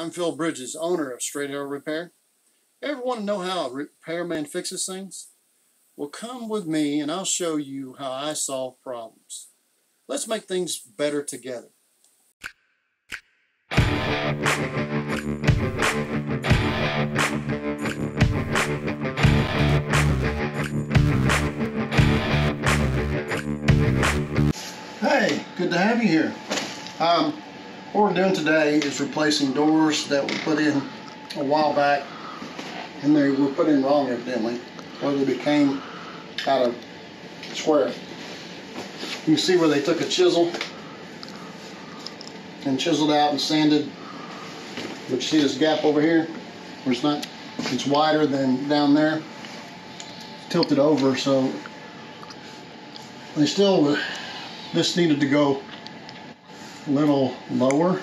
I'm Phil Bridges, owner of Straight Arrow Repair. Ever want to know how a repairman fixes things? Well, come with me and I'll show you how I solve problems. Let's make things better together. Hey, good to have you here. Um, what we're doing today is replacing doors that were put in a while back and they were put in wrong evidently or they became out of square. You can see where they took a chisel and chiseled out and sanded but you see this gap over here where it's not it's wider than down there tilted over so they still this needed to go little lower.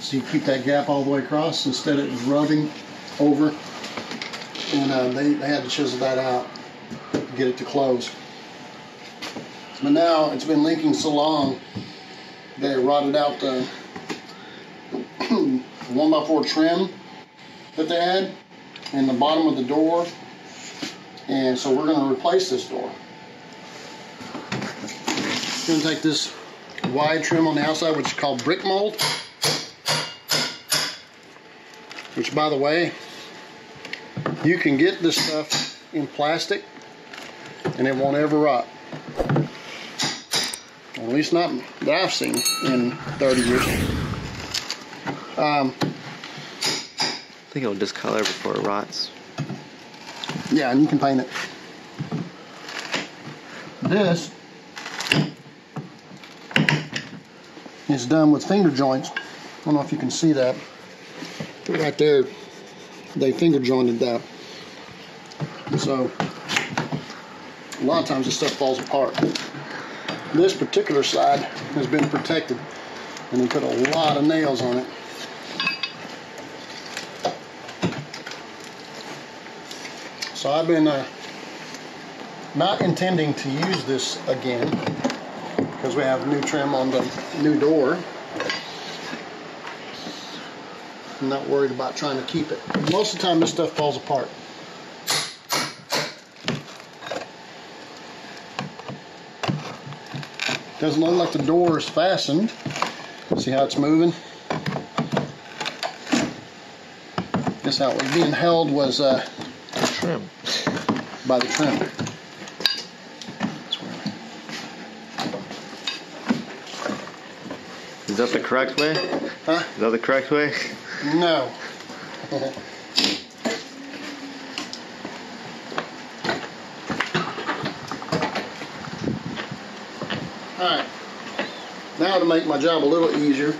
So you keep that gap all the way across. Instead was rubbing over. And uh, they, they had to chisel that out to get it to close. But now it's been leaking so long they rotted out the one by four trim that they had in the bottom of the door. And so we're going to replace this door. Going to take this wide trim on the outside, which is called brick mold. Which, by the way, you can get this stuff in plastic and it won't ever rot. at least not that I've seen in 30 years. Um, I think it'll discolor before it rots. Yeah, and you can paint it. This is done with finger joints. I don't know if you can see that. Right there, they finger jointed that. So, a lot of times this stuff falls apart. This particular side has been protected and they put a lot of nails on it. So I've been uh, not intending to use this again because we have new trim on the new door. I'm not worried about trying to keep it. Most of the time this stuff falls apart. Doesn't look like the door is fastened. See how it's moving? Guess how it was being held was uh, Trim. by the trim. That the correct way? Huh? Is that the correct way? No. Alright. Now to make my job a little easier,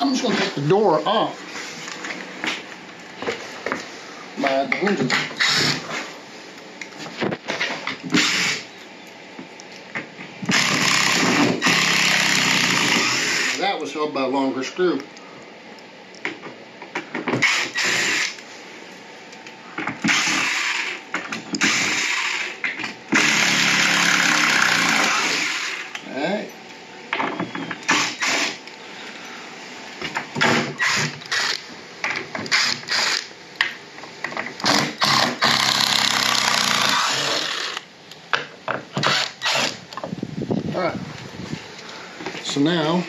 I'm just going to take the door off my hinges. That was held by a longer screw. So now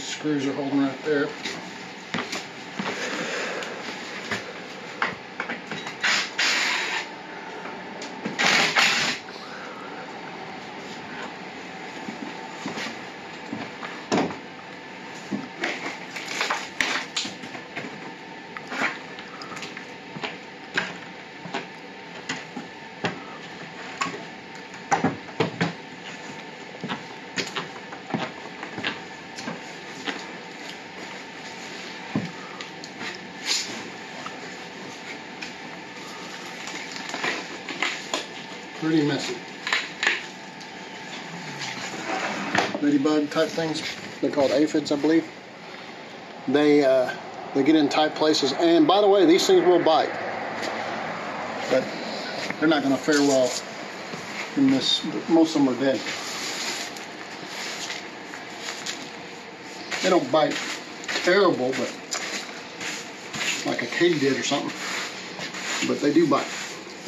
screws are holding right there. Pretty messy. Ladybug type things. They're called aphids, I believe. They uh, they get in tight places, and by the way, these things will bite, but they're not going to fare well in this. Most of them are dead. They don't bite terrible, but like a katydid or something. But they do bite.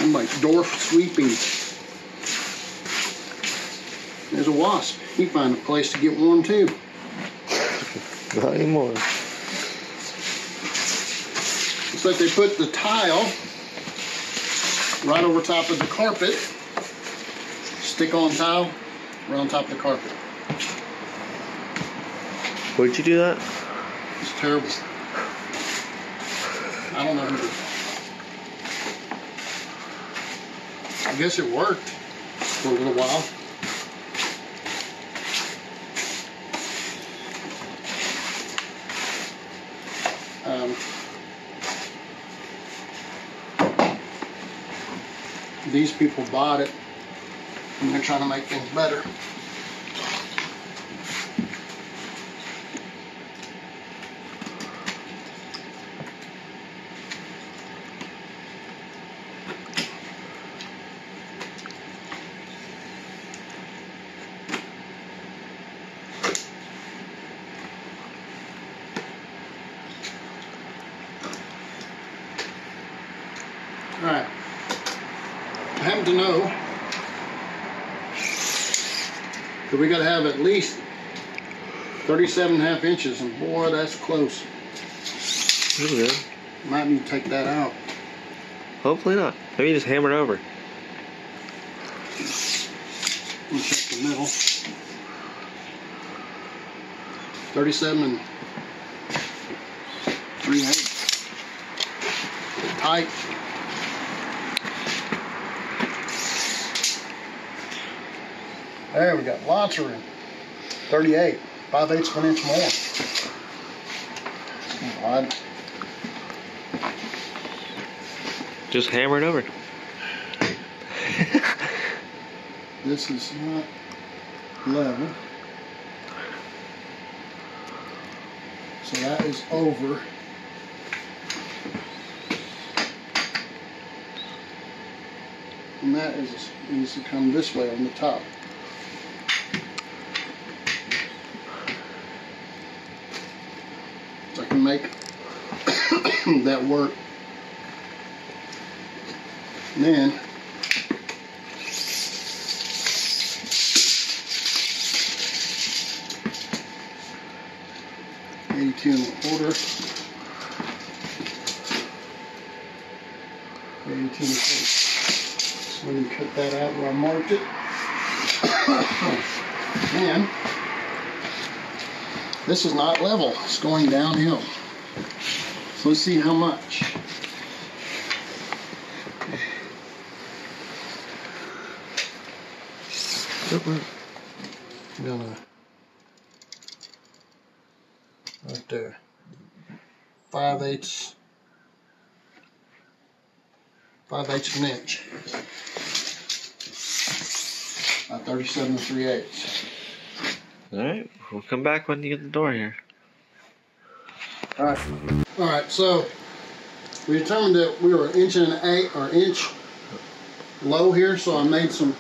I'm like dwarf sweeping. There's a wasp. You find a place to get warm too. Not anymore. It's like they put the tile right over top of the carpet. Stick on tile right on top of the carpet. Where'd you do that? It's terrible. I don't know who did. I guess it worked for a little while. Um, these people bought it and they're trying to make things better. All right. To know that we got to have at least 37 and a half inches, and boy, that's close. Might need to take that out. Hopefully not. Maybe just hammer it over. Me check the middle. 37 and 3 eighths. Tight. There we got lots of room. 38, 5 eighths of an inch more. Just hammer it over. This is not level. So that is over. And that is needs to come this way on the top. I can make that work. And then Eighty-two and a quarter. Eighty-two and a quarter. So let me cut that out where I marked it. and this is not level. It's going downhill. So let's see how much. I'm gonna right there. Five eighths. Five eighths of an inch. Uh, 37 and 3 eighths. Alright, we'll come back when you get the door here. Alright. Alright, so we determined that we were an inch and an eight or inch low here, so I made some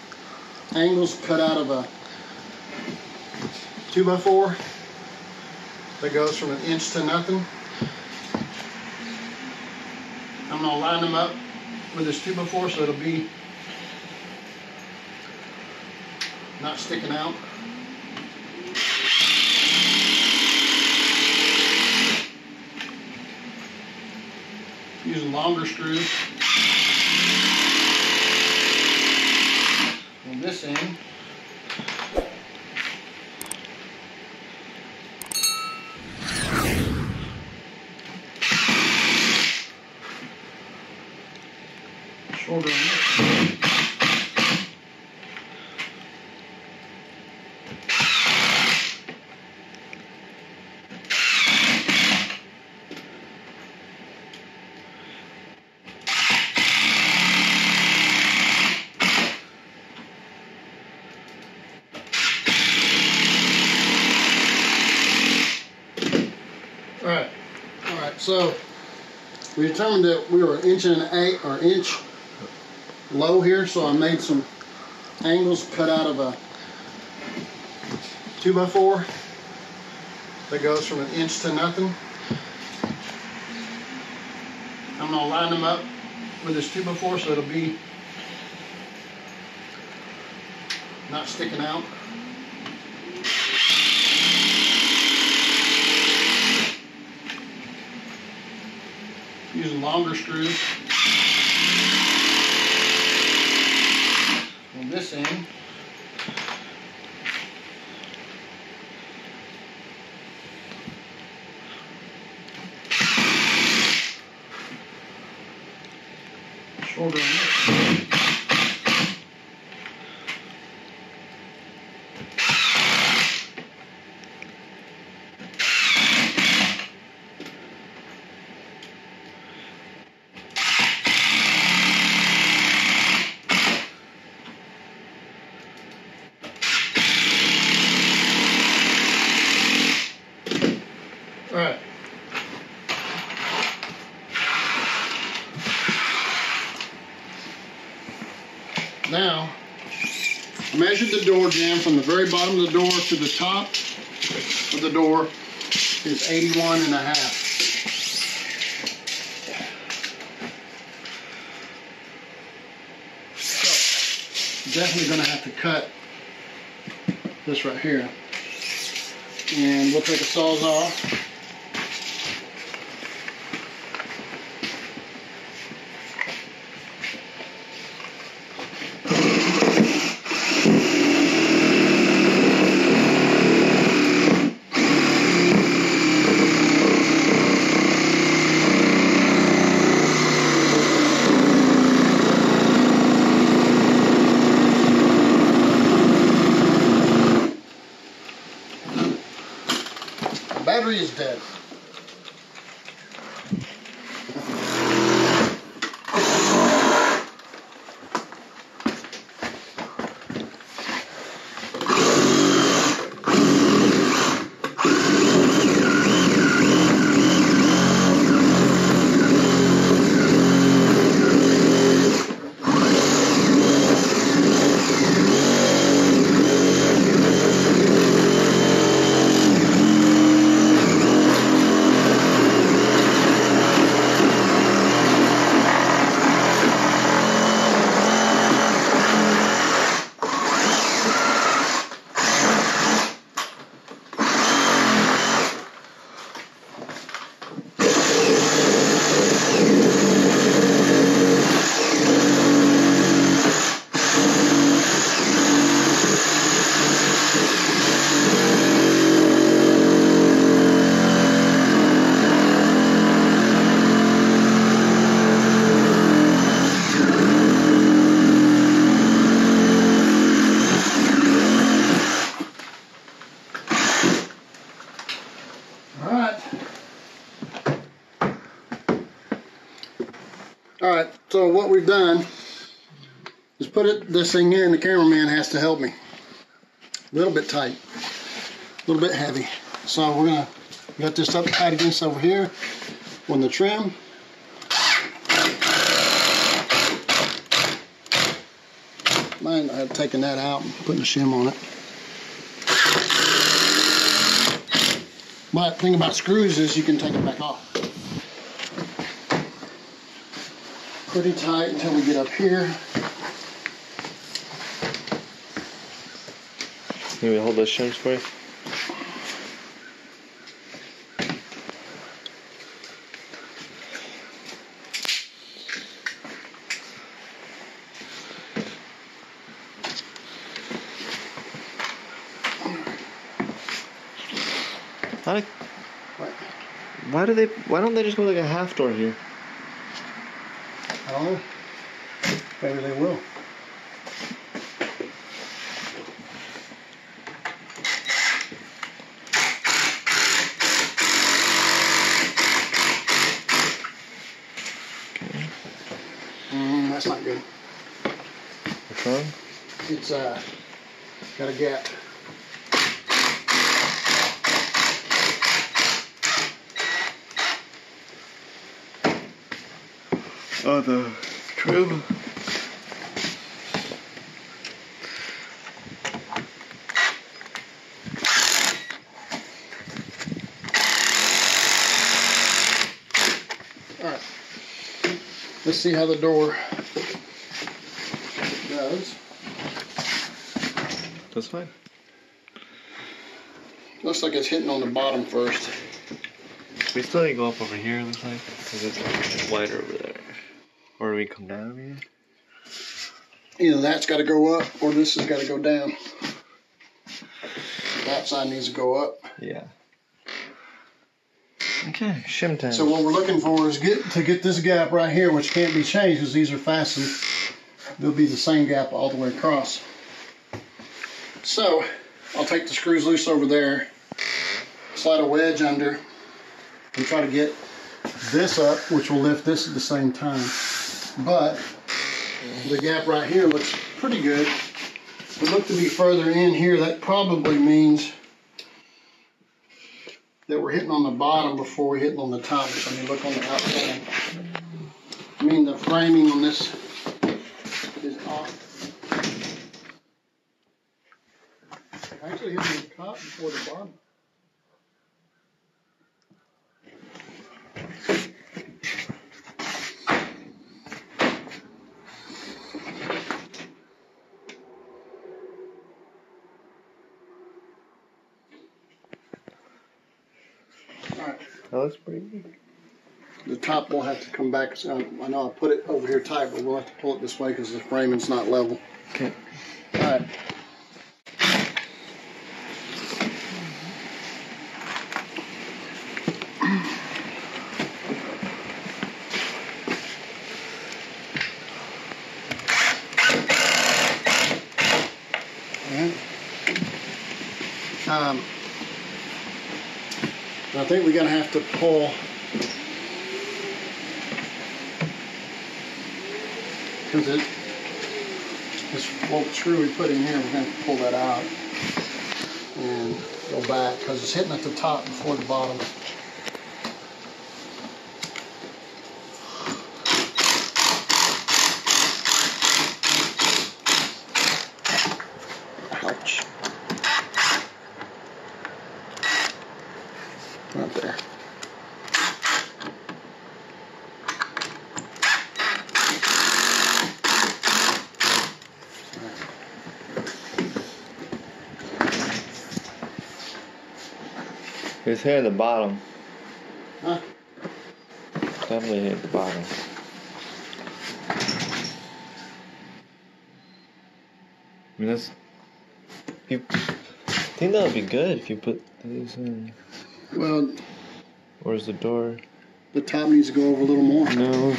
angles cut out of a two by four that goes from an inch to nothing. I'm gonna line them up with this two by four so it'll be not sticking out. Using longer screws. On this end. Shorter on this. So we determined that we were an inch and an eight or inch low here, so I made some angles cut out of a two by four that goes from an inch to nothing. I'm gonna line them up with this two by four so it'll be not sticking out. Using longer screws. On this end. Shorter on this. All right. Now, I measured the door jamb from the very bottom of the door to the top of the door is 81 and a half. So, definitely gonna have to cut this right here. And we'll take the saws so what we've done is put it this thing here and The cameraman has to help me. A little bit tight, a little bit heavy. So we're gonna get this up tight against over here on the trim. Mind I taken that out and putting a shim on it. But thing about screws is you can take it back off. Pretty tight until we get up here. Can we hold those shims for you? Why, why do they? Why don't they just go like a half door here? Know. Maybe they will. Mm, that's not good. What's wrong? It's uh got a gap. Oh, the trim. Alright. Let's see how the door does. That's fine. Looks like it's hitting on the bottom first. We still need to go up over here, looks like. Because it's wider over there. We come down here? Either that's got to go up or this has got to go down. That side needs to go up. Yeah. Okay, shim time. So what we're looking for is get to get this gap right here, which can't be changed because these are fastened. They'll be the same gap all the way across. So I'll take the screws loose over there, slide a wedge under, and try to get this up, which will lift this at the same time. But the gap right here looks pretty good. It look to be further in here. That probably means that we're hitting on the bottom before we're hitting on the top. So when you look on the outside, I mean the framing on this is off. Actually hitting the top before the bottom. Alright. That looks pretty good. Will have to come back. So I know I put it over here tight, but we'll have to pull it this way because the framing's not level. Okay. All right. Um, I think we're gonna have to pull because it this bolt screw we put in here, we're going to pull that out and go back because it's hitting at the top before the bottom. It's here at the bottom. Huh? Definitely here at the bottom. I mean, that's. You, I think that would be good if you put these in. Well, Where's the door? the top needs to go over a little more. No.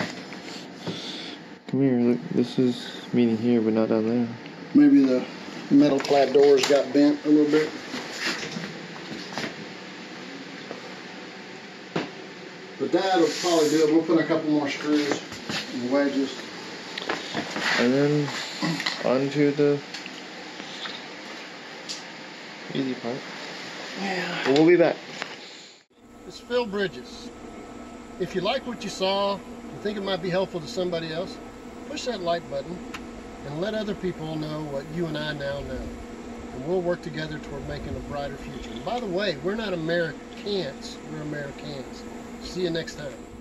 Come here. Look, this is meeting here, but not down there. Maybe the metal clad doors got bent a little bit. That'll probably do it. We'll put a couple more screws and wedges. And then onto the easy part. Yeah. But we'll be back. It's Phil Bridges. If you like what you saw, you think it might be helpful to somebody else, push that like button and let other people know what you and I now know. And we'll work together toward making a brighter future. And by the way, we're not Americans, we're Americans. See you next time.